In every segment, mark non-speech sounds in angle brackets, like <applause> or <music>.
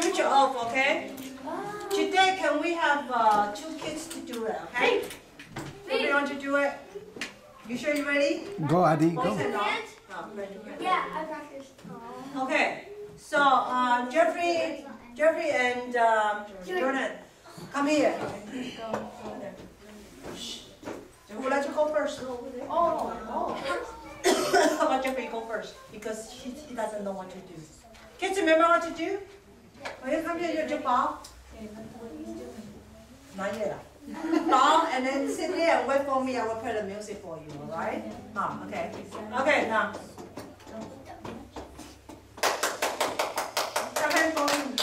Switch it off, okay? Today, can we have uh, two kids to do it, okay? Everybody want to do it? You sure you're ready? Go, Adi, Boys go. and girls? Oh, ready, ready. Yeah, I practiced. Okay, so uh, Jeffrey, Jeffrey and um, Jordan, come here. Shh. Who let you go first? Oh, oh. <coughs> How about Jeffrey go first? Because he, he doesn't know what to do. Kids, remember what to do? When you come here, you jump off. Not yet. Stop and then sit there and wait for me. I will play the music for you, alright? Ah, okay. Okay, now. Come hand for me.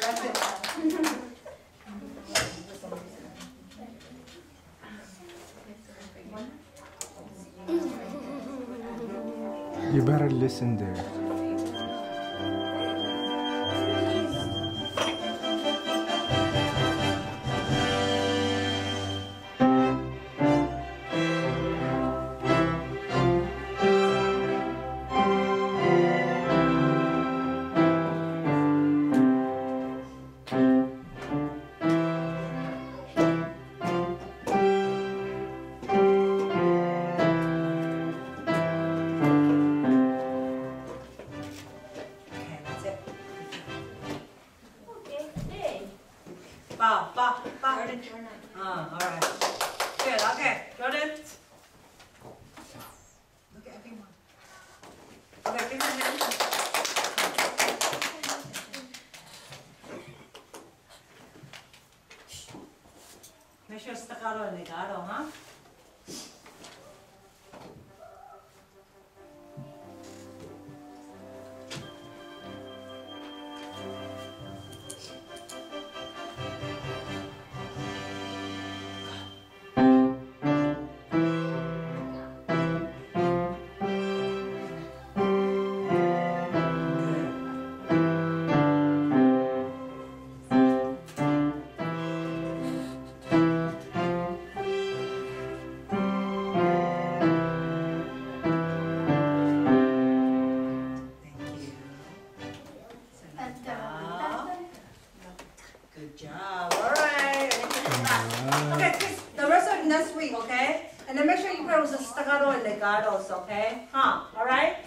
That's it. You better listen there. Bow, bow, bow. Ah, all right. Good, okay. Jordan. Look at everyone. Okay, give a hand. Make sure staccato and legato, huh? Job. All right. Okay, kids, the rest of next week, okay? And then make sure you with the staccato and legatos, okay? Huh? All right?